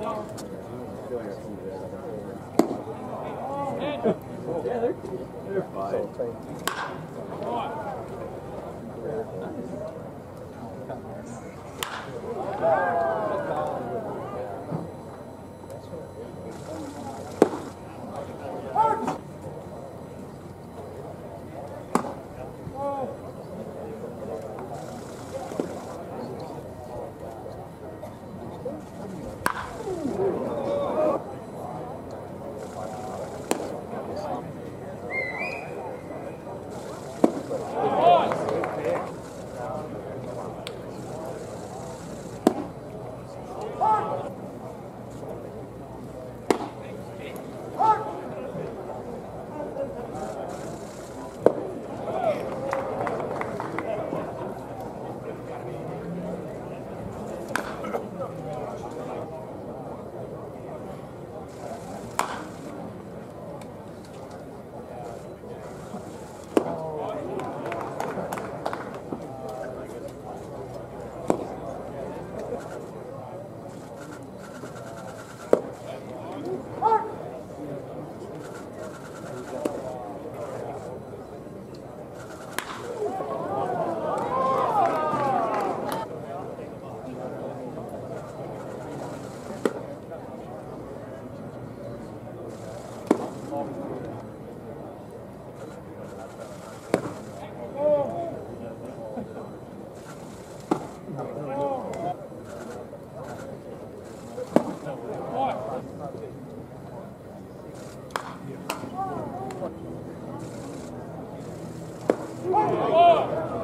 yeah, they're, they're fine. Come Vamos!